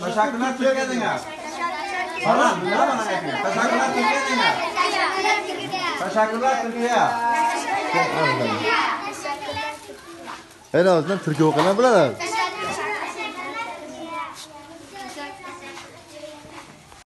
Teşekkürler Türkiye dinar. Bana ne bana yapıyor? Teşekkürler Türkiye dinar. Teşekkürler Türkiye. En azından Türkiye okunan bilemez.